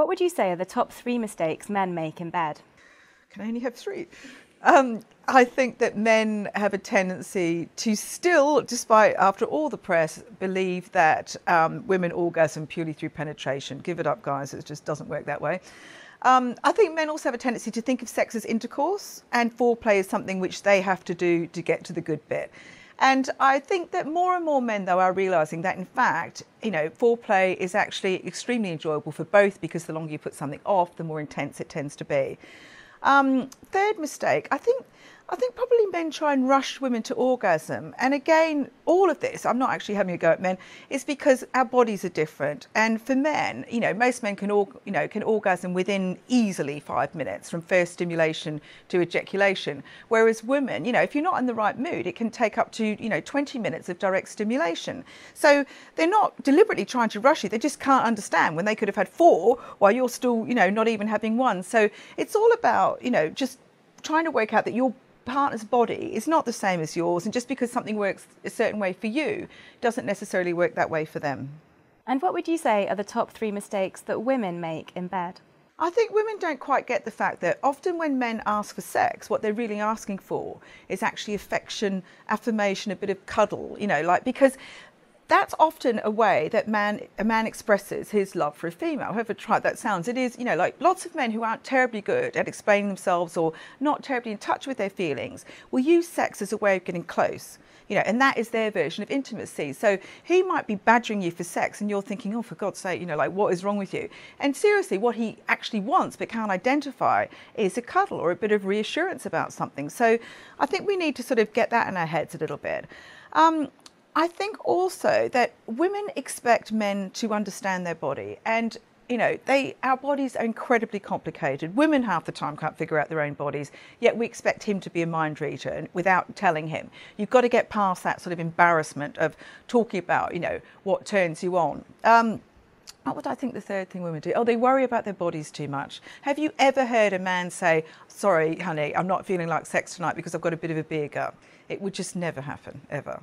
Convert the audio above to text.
What would you say are the top three mistakes men make in bed? Can I only have three? Um, I think that men have a tendency to still, despite after all the press, believe that um, women orgasm purely through penetration. Give it up, guys. It just doesn't work that way. Um, I think men also have a tendency to think of sex as intercourse, and foreplay is something which they have to do to get to the good bit. And I think that more and more men, though, are realizing that in fact, you know, foreplay is actually extremely enjoyable for both because the longer you put something off, the more intense it tends to be. Um, third mistake, I think I think probably men try and rush women to orgasm. And again, all of this, I'm not actually having a go at men, is because our bodies are different. And for men, you know, most men can, you know, can orgasm within easily five minutes from first stimulation to ejaculation. Whereas women, you know, if you're not in the right mood, it can take up to, you know, 20 minutes of direct stimulation. So they're not deliberately trying to rush you. They just can't understand when they could have had four while you're still, you know, not even having one. So it's all about, you know, just trying to work out that your partner's body is not the same as yours, and just because something works a certain way for you doesn't necessarily work that way for them. And what would you say are the top three mistakes that women make in bed? I think women don't quite get the fact that often when men ask for sex, what they're really asking for is actually affection, affirmation, a bit of cuddle, you know, like because that's often a way that man a man expresses his love for a female. However trite that sounds, it is you know like lots of men who aren't terribly good at explaining themselves or not terribly in touch with their feelings will use sex as a way of getting close. You know, and that is their version of intimacy. So he might be badgering you for sex, and you're thinking, "Oh, for God's sake, you know, like what is wrong with you?" And seriously, what he actually wants but can't identify is a cuddle or a bit of reassurance about something. So I think we need to sort of get that in our heads a little bit. Um, I think also that women expect men to understand their body and you know, they our bodies are incredibly complicated. Women half the time can't figure out their own bodies, yet we expect him to be a mind reader without telling him. You've got to get past that sort of embarrassment of talking about, you know, what turns you on. Um, what would I think the third thing women do? Oh, they worry about their bodies too much. Have you ever heard a man say, Sorry, honey, I'm not feeling like sex tonight because I've got a bit of a beer gut? It would just never happen, ever.